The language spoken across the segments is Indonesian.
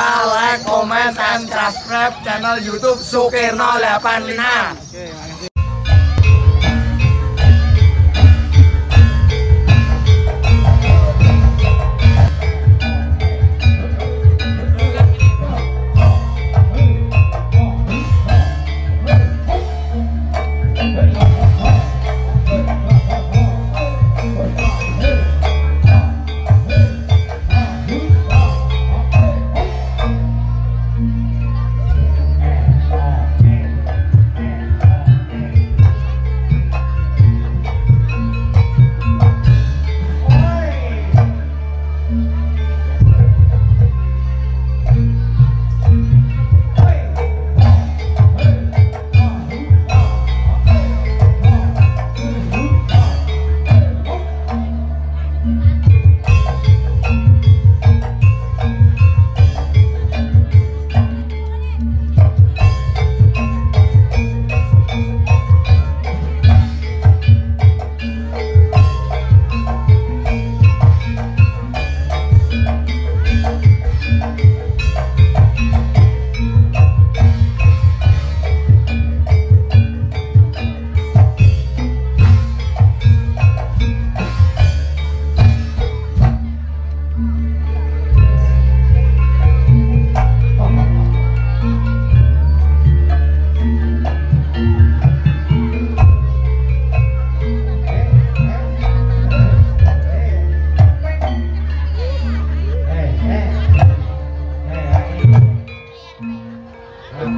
suka, like, comment, and subscribe channel YouTube Sukirno 85.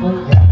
California.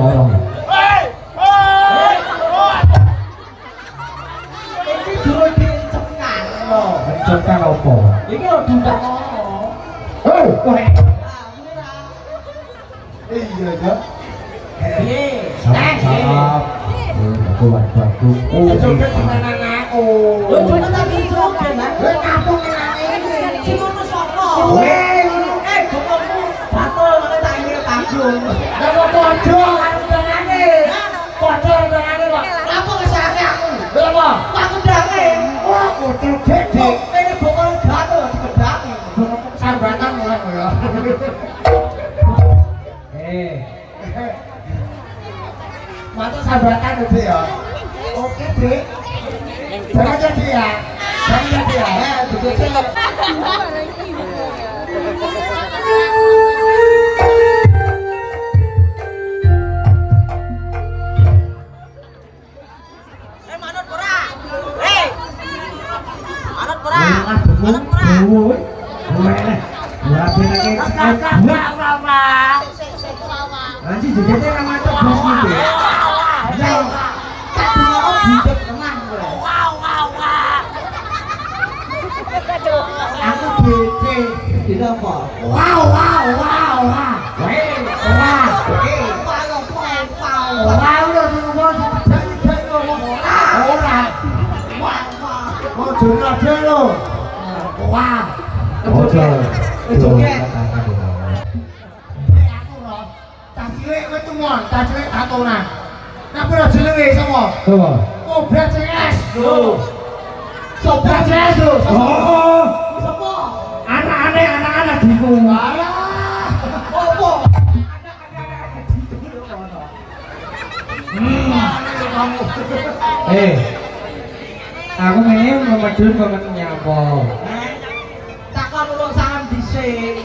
Ini orang. Hei! Hei! Iki dulu diencengan lho. Mencokan apa? Iki lho dudak ngono. Oh, korek. Iya, ya. Piye? Salam. Oh, aku waduh. Oh, Joget temenan aku. Lho dudak tapi joget, Mas. Kowe kampung ngene. Sing ngono sapa? Weh. Eh, bokongmu batul ngene tak ingin itu ya. Oke, Dik. Jangan jadi ya. Jangan jadi ya. Eh, duduk Aku bete. Tidak apa? Wow, wow, wow, wow. Weh, wah. Eh, palo pau. Ora udah ngomong jadi ngomong ora. Ora. Wah, wah. Mau joget aja lo. Wah. Oke. Joget. Eh, aku roh. Tak cilik kowe tumon, tak cilik tatonan. Nah, pira jenenge sapa? Eh, aku ini medun kok kan nyapa. Takon ulun salam dhisik.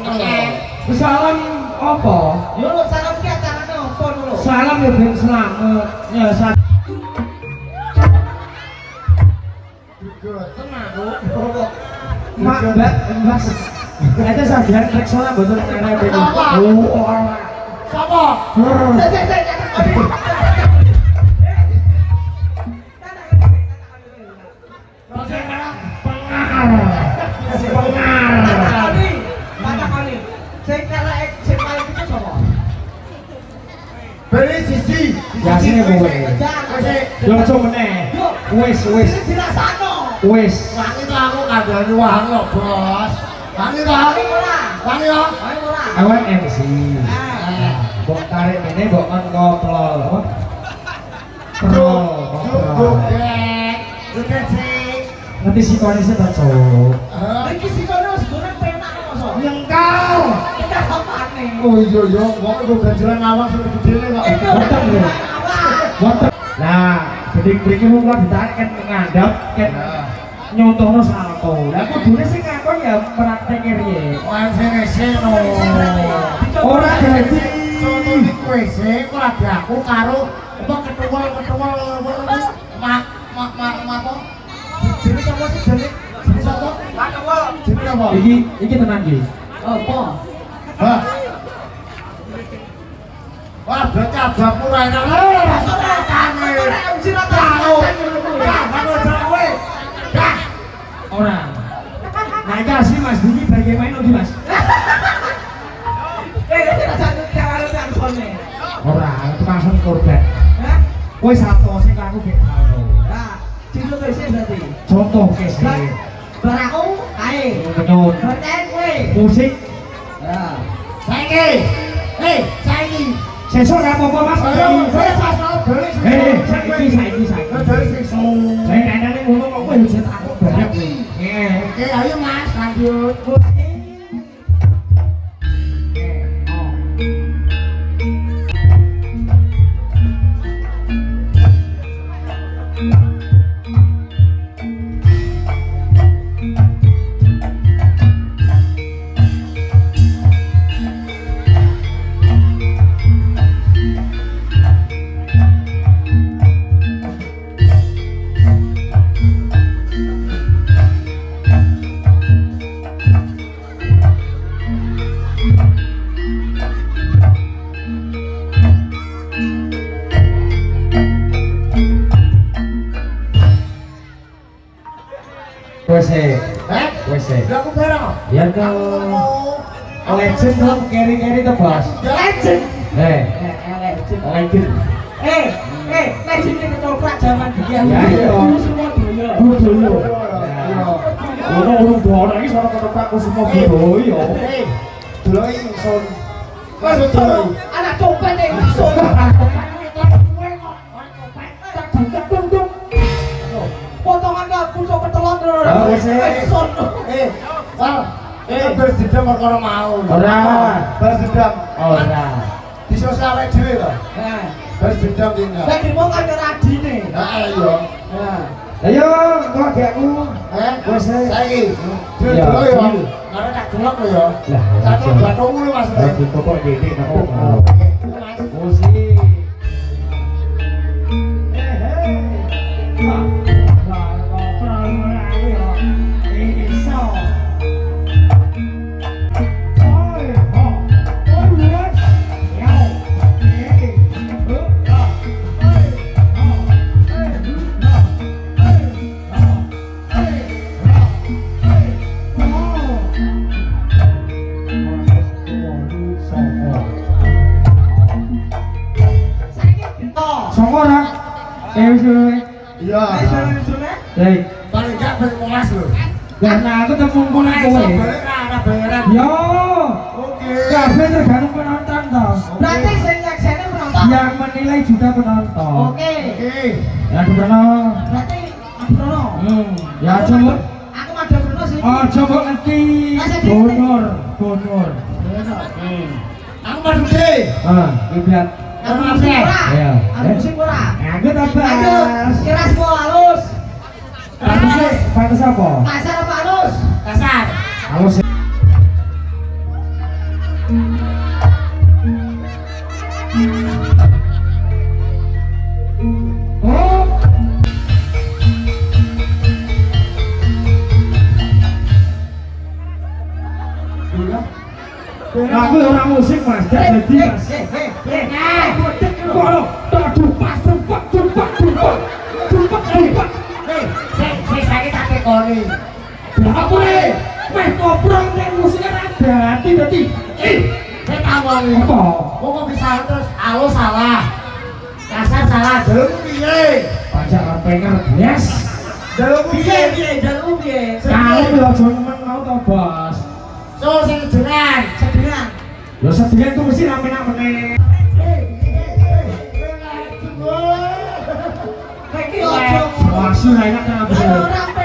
Wis salam apa? Yo salam ki acarane opo lho? Salam ya ben selamat. Ya sa Tenang, Mak, Mbak, Mas. Itu sajian rek salam mboten ben. Apa? Oh, ora. Sapa? Sik sik sik Biasanya kowe. Aja meneh. Wis, wis, dirasakno. wis. Wangi to aku kandhani wangi kok, Bos. Wangi to. Wangi ora? Awan MC. Ah. Mbok tarik ini mbok kon koplol apa? Prol, Juk, koplol. gek. Juk sih. Nanti si kondisi tak cok. Hah? Iki sih kono sebenarnya penak. Kita apane? Oh iya iya, kok itu ganjalan awang sudah gede kok. Nah, jadi mriki mung kan ditarik ket nyontohno salto. Lah kudune sing ngakon ya praktek riye. Wan sing seno. Ora dadi di sih, kok lagi aku karo apa ketual mak mak mak apa? Jenis apa sih jenis? Jenis apa? Jenis apa? iki iki tenan iki. Apa? Hah? Wah, berarti enak. Jawe. Dah. Ora. Nah, asli Mas Diki bagaimana iki Mas? Eh. Ora, itu langsung korban. Hah? Kowe salto sing aku gek cinta sih berarti. Contoh kes Bar bar aku, ae. Penyun. Berarti kowe. Musik. Saiki. Hei. sesuk ra apa mas. Saiki saiki saiki saiki. Saiki saiki saiki saiki saiki saiki saiki saiki saiki saiki saiki saiki saiki saiki saiki saiki saiki saiki saiki saiki legend dong keri-keri tuh bos. Legend. Eh, Eh, eh, legend. legend. Eh, eh, legend ini ketoprak zaman dia. Ya, iya. Semua dulu. Dulu dulu. Ono urung dono iki sono ketoprak semua budaya. Hei, dulu ini son. Mas, Masuk dulu. anak copet eh, masuk. Potongan aku copet eh. Eh, son. Eh, Wal. Eh, balas dendam perkara mau. Ora. Balas dendam. Ora. Di sosial media dhewe to. Nah, Balas dendam tinggal. lagi mau kan radine. Nah, ayo. Nah, Ayo, kok gekku. Eh, Wes, eh. saiki. Dulu Iya. ya. Karena tak delok lho ya. Lah, Tak iya. lho Mas. Lagi pokok didik nopo. Hei, Paling gak ben 15 lho. nah aku temu kono kowe. Yo, Oke. kabeh tergantung penonton toh. Berarti sing nyakseni penonton. Yang menilai juga penonton. Oke. Oke. Ya Bruno. Berarti Bruno. Hmm, ya coba. Aku ada Bruno sih. Oh, coba ngerti. Donor, donor. Bruno. Aku Mas Budi. Ah, iblat. Aku musik ora. Iya. Aku musik ora. Aku tak Ayo, bahas. kira semua halus. Panus, panus apa? Pasar apa panus? Pasar. Panus. Aku orang musik mas, jadi mas. Hei, hei, hei, hei, hei, Nih, meh ngobrol nih musiknya ada, tidak ti. Ih, Sik ngomong. apa? Kok kok bisa terus alus salah. Kasar salah. Jelek piye? Pajak pengen yes. Jelek Piye piye jalur piye? Kalau lo cuma mau tau bos. So sing jenengan. Sedengan. Lo sedian tuh mesti rame rame. Iki ojo. Wah, sudah enak kan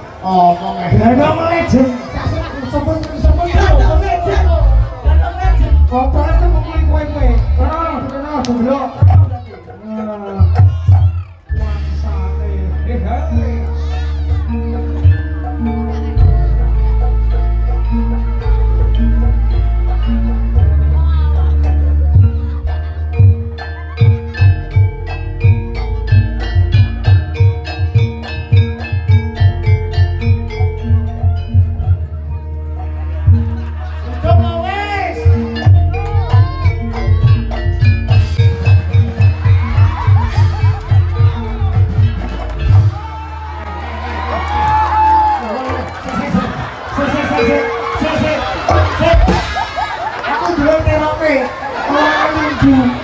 ayo, pan pesani. Oh, kok nggak? Gak ada legend. Orang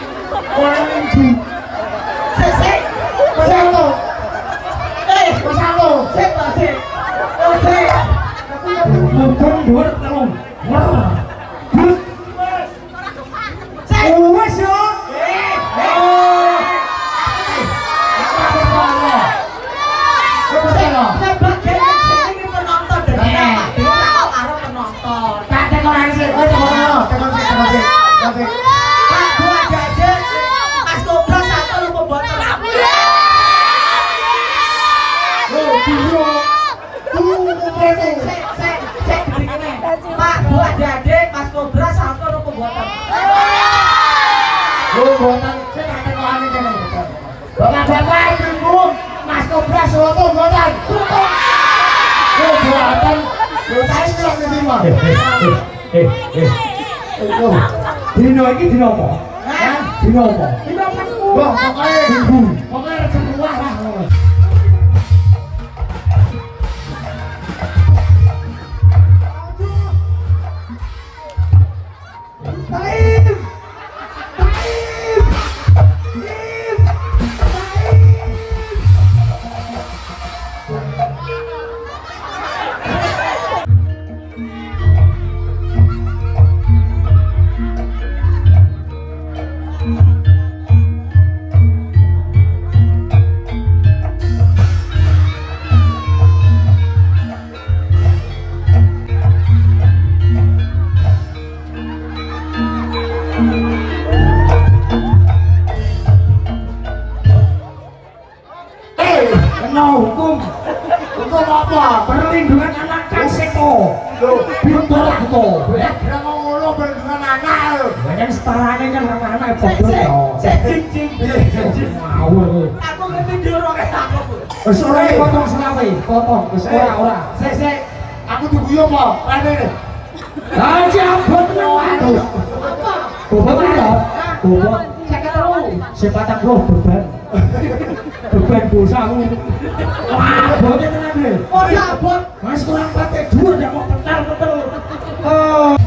Bapak-bapak ibu, Mas Kobra Solo. Oh, buatan. Yo saya bilang ke sini, Mas. Eh, eh, eh. Itu. Dino iki dino apa? Dino apa? Wah, pokoknya pokoknya kena hukum. Hukum apa? Perlindungan anak kan seto. Loh, to. ya kira mau ngulu perlindungan anak. Banyak setaranya kan anak-anak bodoh ya. Cing, cing, cing. Ngawur. Aku ngerti kayak aku. Wis ora potong selawe, potong wis ora ora. Sik, sik. Aku tunggu yo apa? Rene. Aja abot aduh. Apa? Bobot ya. Bobot si patang roh beban. Beban dosa aku. Wah botnya tenang deh oh ya bot mas kurang pakai dua ya mau pentar pentar oh.